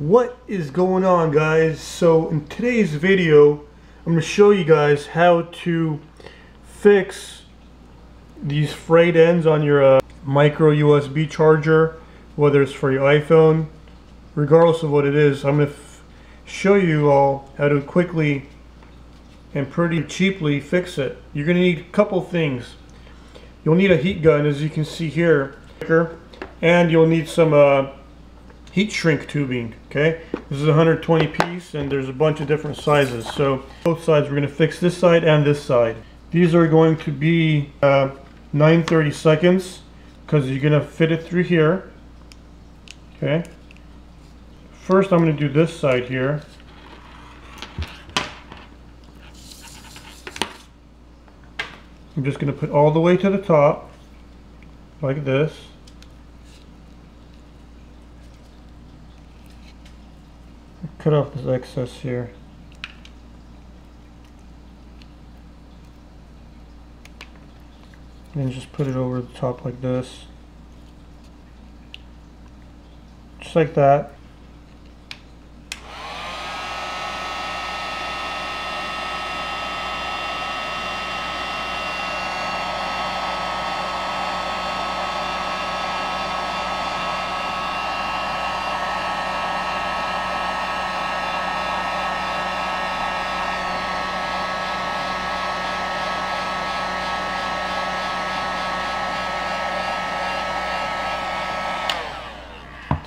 What is going on guys? So in today's video I'm going to show you guys how to fix these frayed ends on your uh, micro USB charger whether it's for your iPhone regardless of what it is I'm going to show you all how to quickly and pretty cheaply fix it. You're going to need a couple things. You'll need a heat gun as you can see here and you'll need some uh, heat shrink tubing okay? This is 120 piece and there's a bunch of different sizes. So both sides we're going to fix this side and this side. These are going to be uh, 930 seconds because you're going to fit it through here okay? First I'm going to do this side here. I'm just going to put all the way to the top like this cut off this excess here. And just put it over the top like this. Just like that.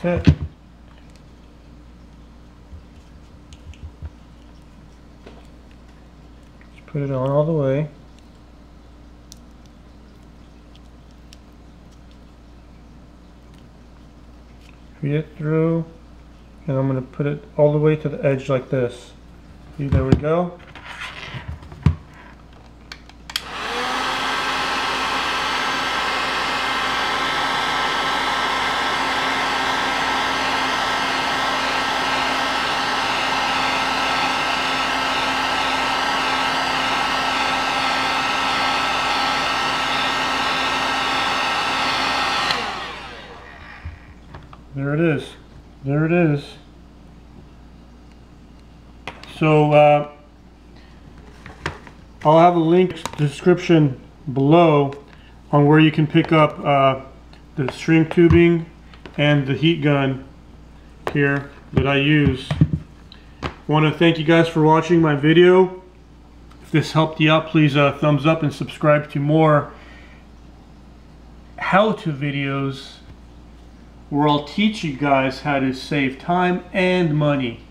It. Just put it on all the way. Feed it through and I'm going to put it all the way to the edge like this. There we go. There it is. There it is. So uh, I'll have a link description below on where you can pick up uh, the shrink tubing and the heat gun here that I use. Want to thank you guys for watching my video. If this helped you out, please uh, thumbs up and subscribe to more how-to videos where I'll teach you guys how to save time and money.